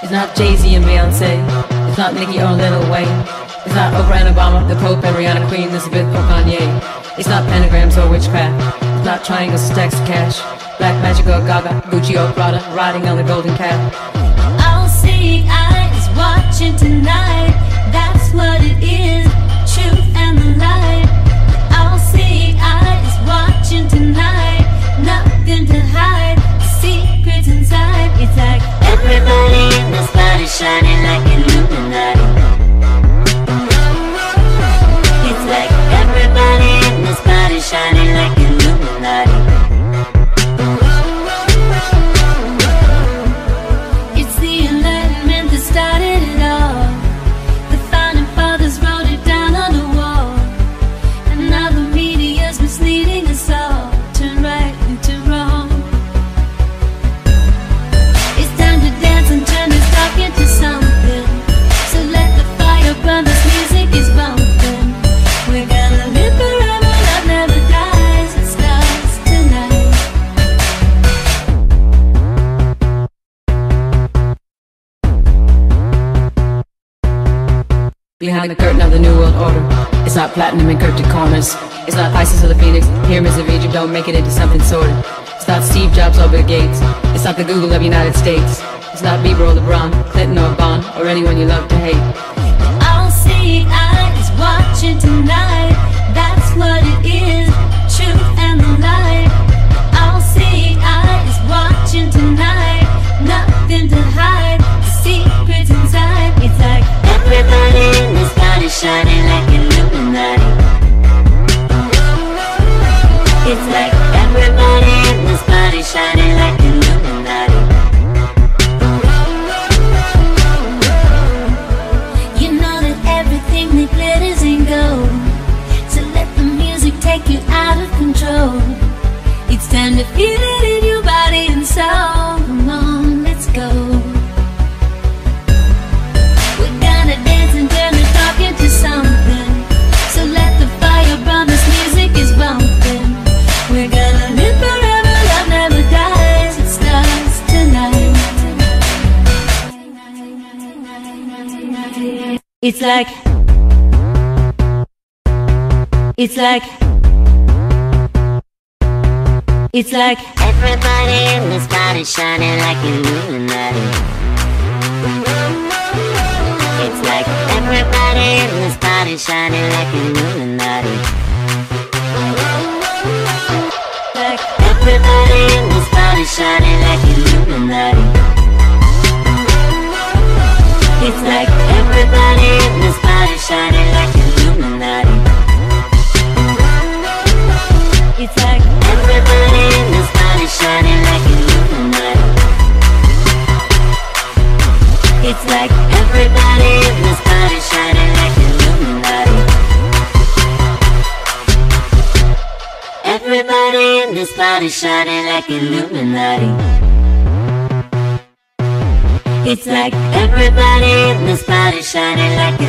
It's not Jay-Z and Beyonce. It's not Nicki or Lil Wayne. It's not Oprah and Obama, the Pope and Rihanna, Queen Elizabeth or Kanye. It's not pentagrams or witchcraft. It's not triangles, stacks of cash. Black magic or Gaga, Gucci or Prada, riding on the golden cat. All seeing eyes watching tonight. That's what it is. Behind the curtain of the New World Order. It's not platinum and encrypted corners. It's not Isis or the Phoenix. Pyramids of Egypt don't make it into something sordid. It's not Steve Jobs or Bill Gates. It's not the Google of United States. It's not Bieber or LeBron, Clinton or Bond, or anyone you love to hate. All seeing eyes watching tonight. Shining like Illuminati. You know that everything that glitters gold. So let the music take you out of control. It's time to feel it in your body and soul. It's like It's like It's like everybody in this body shining like Illuminati. It's like everybody in this body shining like Illuminati. This body shining like Illuminati. It's like everybody in this body shining like.